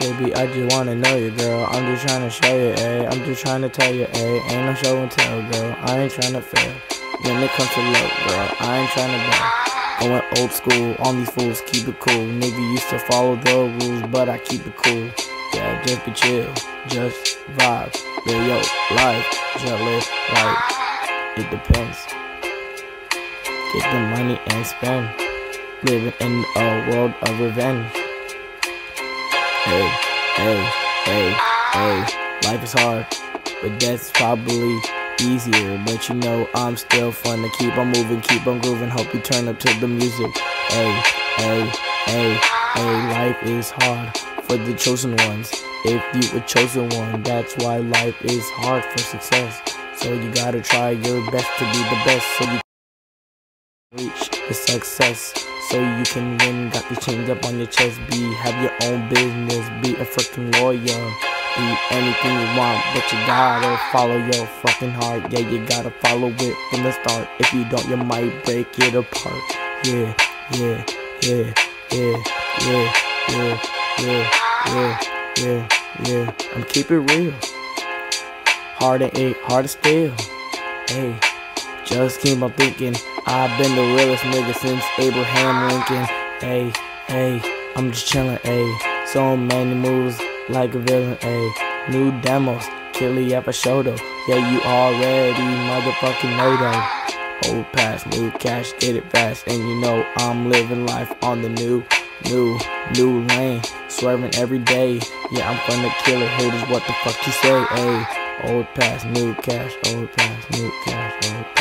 Baby, I just wanna know you, girl. I'm just trying to show you, ayy. I'm just trying to tell you, ayy. Ain't no show and tell, girl. I ain't trying to fail. When it comes to love, girl, I ain't trying to bail. Going old school on these fools, keep it cool. Nigga used to follow the rules, but I keep it cool. Yeah, just be chill, just vibe. Live yo, life, live life. It depends. Get the money and spend. Living in a world of revenge. Hey, hey, hey, hey. Life is hard, but that's probably easier. But you know I'm still fun to keep on moving, keep on grooving. Hope you turn up to the music. Hey, hey, hey, hey. Life is hard for the chosen ones. If you a chosen one, that's why life is hard for success. So you gotta try your best to be the best. So you reach the success so you can win. Got the change up on your chest. Be have your own business. Be a freaking lawyer. Be anything you want, but you gotta follow your fucking heart. Yeah, you gotta follow it from the start. If you don't, you might break it apart. Yeah, yeah, yeah, yeah, yeah, yeah, yeah, yeah, yeah, yeah. I'm keep it real. Hard to eat, hard to steal. Hey, just keep on thinking. I've been the realest nigga since Abraham Lincoln. Hey, hey, I'm just chillin', hey. So many moves like a villain, hey. New demos, Killy Epishodo. Yeah, you already motherfucking know that. Old pass, new cash, get it fast. And you know I'm living life on the new, new, new lane. Swerving every day. Yeah, I'm finna kill it. Haters, what the fuck you say, ayy. Old pass, new cash, old pass, new cash, old